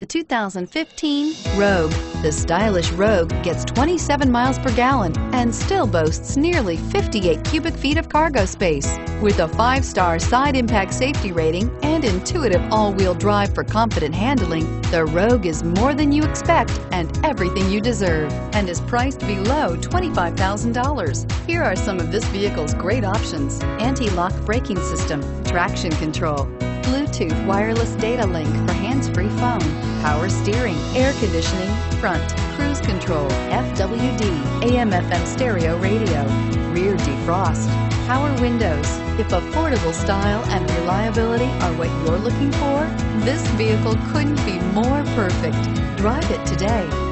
The 2015 Rogue. The stylish Rogue gets 27 miles per gallon and still boasts nearly 58 cubic feet of cargo space. With a five-star side impact safety rating and intuitive all-wheel drive for confident handling, the Rogue is more than you expect and everything you deserve and is priced below $25,000. Here are some of this vehicle's great options. Anti-lock braking system, traction control, Bluetooth wireless data link for hands-free phone, power steering, air conditioning, front, cruise control, FWD, AM FM stereo radio, rear defrost, power windows. If affordable style and reliability are what you're looking for, this vehicle couldn't be more perfect. Drive it today.